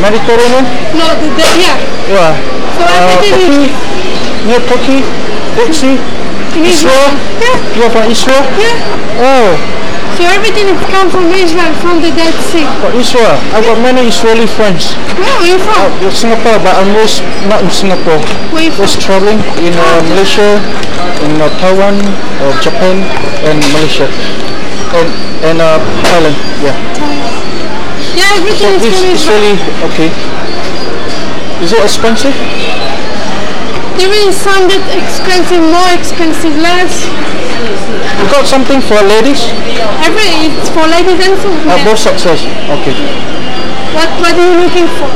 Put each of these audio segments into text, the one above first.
Mediterranean? No, the, the yeah. Yeah. So Uh, everything is Turkey? Near Turkey? Dead Sea? Israel? Yeah, You're from Israel? yeah. Oh, So everything is come from Israel, from the Dead Sea. from Israel. I've got many Israeli friends. Where are you from? Uh, in Singapore, but I'm most not in Singapore. Where are you from? Just traveling in uh, Malaysia, in uh, Taiwan, uh, Japan, and Malaysia, and and uh, Thailand. Yeah. Yeah, So everything from is really okay. Is it expensive? There is some that expensive, more expensive, less. You got something for ladies? Every it's for ladies and for Uh, both success. Okay. What what are you looking for?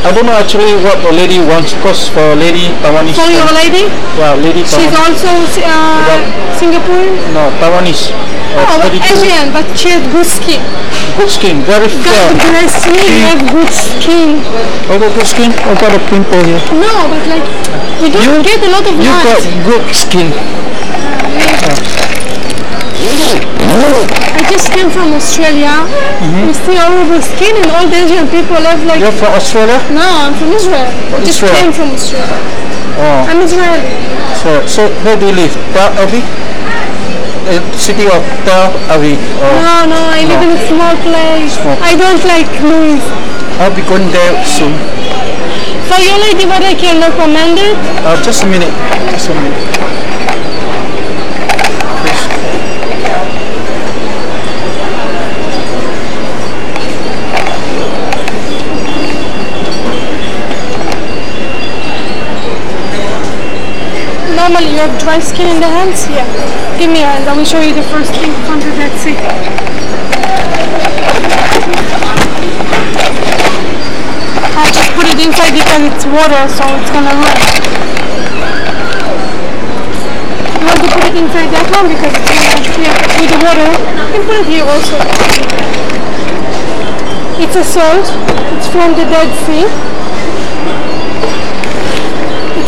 I don't know actually what the lady wants because for a lady Taiwanese. For your lady? yeah, lady She's also uh, Singaporean. No, Taiwanese. Uh, Oh, but Asian, but she has good skin. Good skin, very fair. God bless you, you have good skin. I got good skin. I got a pimple here. No, but like you don't You- get a lot of You got good skin. I just came from Australia. You see all of the skin and all the Asian people have like. You're from Australia? No, I'm from Israel. I just came from Australia. Oh, I'm Israeli. so so where do you live? Tel Aviv? Uh, city of Tel Aviv. Oh, No, no, I live in a small place. Small. I don't like noise. I'll be going there soon. For your lady, what I can recommend it? Uh, just a minute. Just a minute. Normally you have dry skin in the hands? Yeah. Give me a hand. I will show you the first thing from the Dead Sea. I just put it inside because it's water, so it's gonna run. You want to put it inside that one because it's gonna yeah, with the water. You can put it here also. It's a salt. It's from the Dead Sea.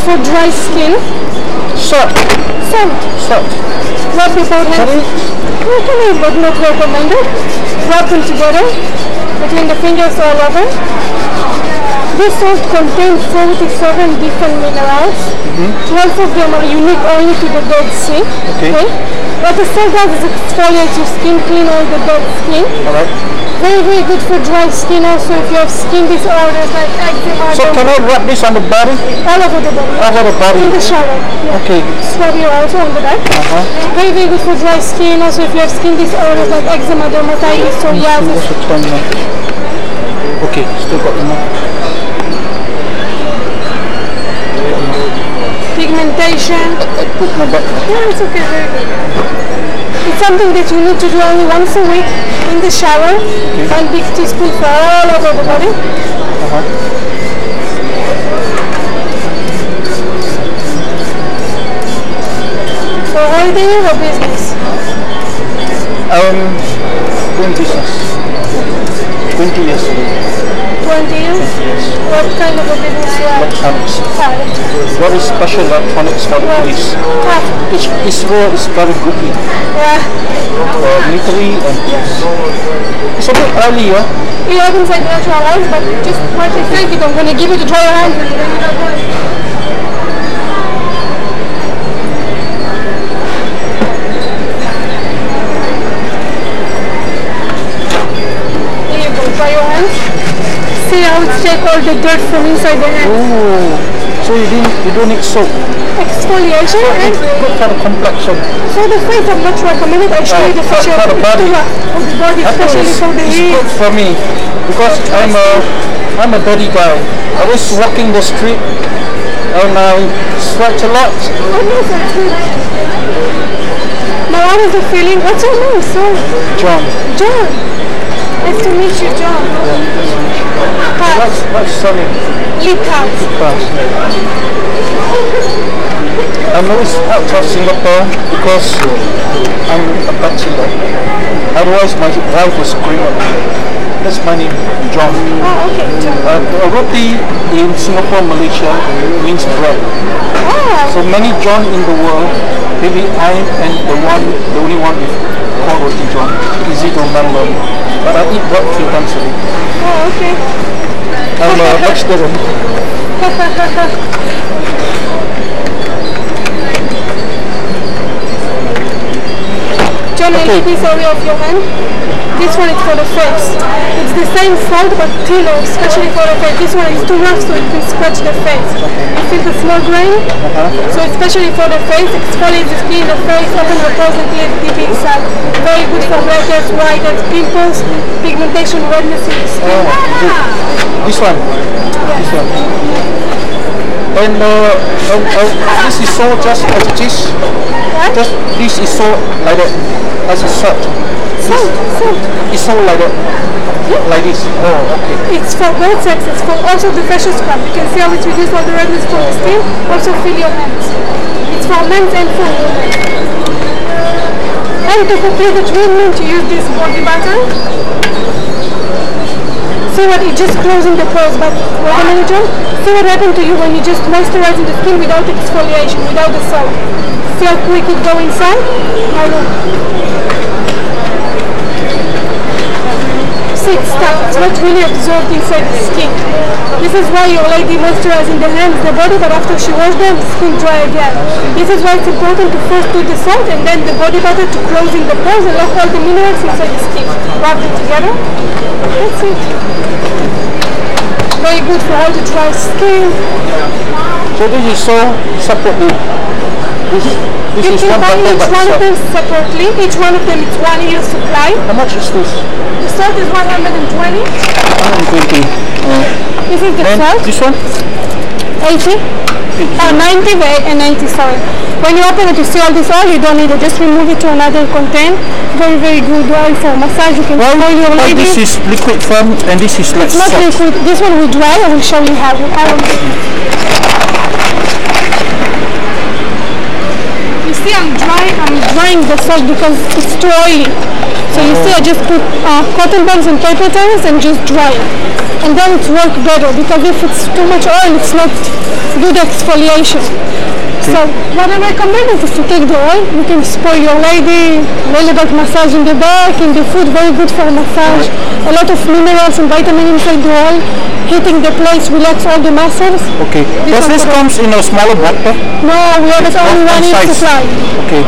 For dry skin. Salt. Salt. Salt. Rub Can hands. You but not recommended. Rub them together between the fingers all over. This salt contains 47 different minerals. 12 of them are unique only to the Dead Sea. Okay. What the salt does is exfoliate your skin, clean all the dead skin. Alright. Very, very good for dry skin also if you have skin disorders like eczema, So can I rub this on the body? all over the body. All Over the body. In the shower. Yeah. Okay. Scrub you also on the back. Uh-huh. Very, very good for dry skin. Also, if you have skin disorders like eczema, dermatitis, psoriasis. What's the time now? Okay, still got enough. Pigmentation. I put my back. Yeah, it's okay, very good. It's something that you need to do only once a week in the shower. One big teaspoon for all over the body. Uh-huh. For holiday or business. Um, doing business. What kind of a business you are? Ah, What is special electronics for the police? It's, Israel is very good in yeah. uh, military and police. It's a bit early, yeah? You haven't said natural hands, but just what think it. I'm going to give you to dry your hands. and then you have one. There you dry your hands. How it's take all the dirt from inside the hand. Oh, so you didn't, you don't need soap. Exfoliation and It's good for the complexion. for the face I'm not recommended. I show you the For- facial for the body. of the body, especially it's, for the it's good for me because I'm a, I'm a dirty guy. I was walking the street and I sweat a lot. Oh, no, that's good. Now, what is the feeling? What's your name, sir? John, John. Nice to meet you, John. Hi, that's, that's sunny. Likat. Fast. I'm always out of Singapore because I'm a bachelor. Otherwise my wife was scream. That's my name, John. Oh, okay, John. Uh, roti in Singapore, Malaysia means bread. Oh, So many John in the world maybe I and the one, the only one with cold roti john. Easy to remember. But I eat what few times a week. Oh, okay. I'm uh, a vegetarian. John, Okay. okay. piece away of your hand. This one is for the face. It's the same salt but thinner, especially for the face. This one is too rough so it can scratch the face. You feel the small grain? So especially for the face, exfoliate the skin, the face, open the pores and clear the deep inside. Very good for blackheads, whiteheads, pimples, pigmentation, redness in the skin. Oh. This one. This one. And uh, uh, this is so just as it is. What? Just this is so like that, as a salt. Salt, salt. It's so like that, like this. Oh, okay. It's for both sexes, for also the facial scrub. You can see how it's reduced all the redness from the skin. Also feel your hands. It's for men and for women. And to complete the treatment, you use this body butter. See what it just closing the pores, but wait a minute, John. See what happened to you when you just moisturizing the skin without exfoliation, without the salt. See how quick it go inside? Now look. See, it's. It's not really absorbed inside the skin. This is why your lady moisturizing the hands, the body, but after she washes them, the skin dry again. This is why it's important to first do the salt and then the body butter to close in the pores and lock all the minerals inside the skin. Rub it together. That's it. Very good for all the dry skin. So this is so separately. This, this You is can buy each one of them separately. Each one of them is one year supply. How much is this? The salt is 120. 120. Uh, This is the salt. this one? 80? Oh, 90 wait, and 90, sorry. When you open it, you see all this oil, you don't need it. Just remove it to another container. Very, very good oil for massage. You can Well, your lady. this is liquid form and this is like It's not soft. liquid. This one will dry. I will show you how. See, I'm drying. I'm drying the salt because it's too oily. So you see, I just put uh, cotton balls and paper towels and just dry it. And then it works better because if it's too much oil, it's not good exfoliation. So what I recommend is to take the oil. You can spoil your lady, really back massage in the back, in the foot, very good for massage. A lot of minerals and vitamins inside the oil, hitting the place, relax all the muscles. Okay. This Does this comes in a smaller bottle? No, we have only one size. supply. Okay.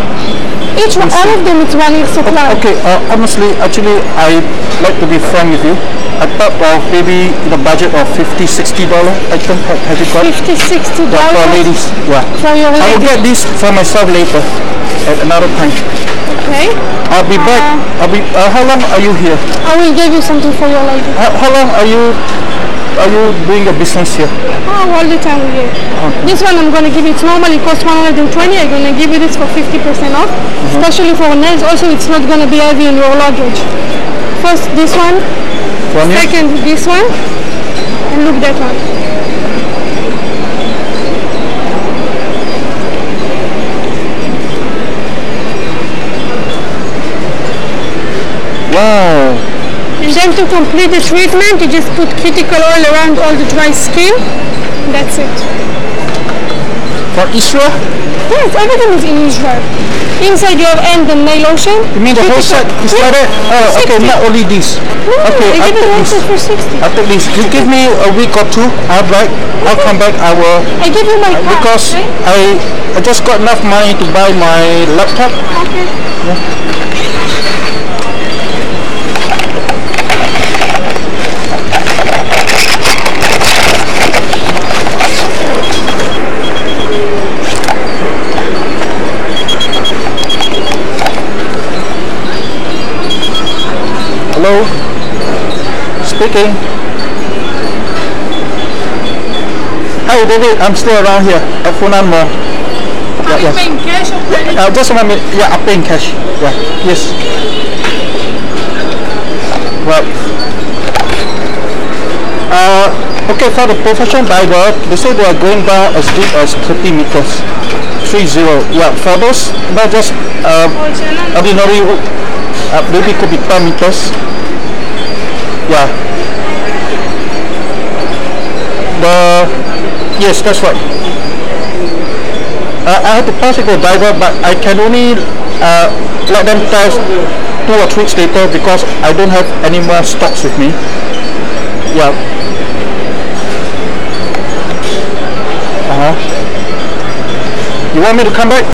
Each one, all of them is one year supply. Okay, uh, honestly, actually, I like to be frank with you. I thought of maybe the budget of 50 60 dollar item. Have, have you got? 50 60 Yeah, for dollars ladies. Yeah. for your I will get this for myself later at another time. Okay. I'll be back. Uh, I'll be. Uh, how long are you here? I will give you something for your lady. How, how long are you? Are you doing a business here? Oh, all the time here. This one I'm going to give you, it normally costs 120. I'm going to give you this for 50% off. Mm-hmm. Especially for nails. Also, it's not going to be heavy in your luggage. First, this one. One year? Second, this one. And look that one. Wow. And then to complete the treatment, you just put cuticle oil around all the dry skin. That's it. For Israel? Yes, everything is in Israel. Inside you have end and nail lotion. You mean the whole set? Is Yeah. that it? Oh, okay, not only this. No, Okay, I give it also for 60. I'll take this. You give me a week or two. I'll back. I'll come back. I will. I give you my uh, card. Because okay? I I just got enough money to buy my laptop. Okay. Hello. Speaking. Hi David, I'm still around here at Funan Mall. Are you yes. paying cash or credit? Uh, just a moment. Yeah, I'm paying cash. Yeah. Yes. Well, Uh, okay, for the professional diver, they say they are going down as deep as 30 meters. 30. Yeah, for those, not just uh, ordinary, uh, maybe could be 10 meters. Yeah. The, yes, that's right. Uh, I have to pass it to a diver, but I can only uh, let them test two or three weeks later because I don't have any more stocks with me. Yeah. Uh huh. You want me to come back?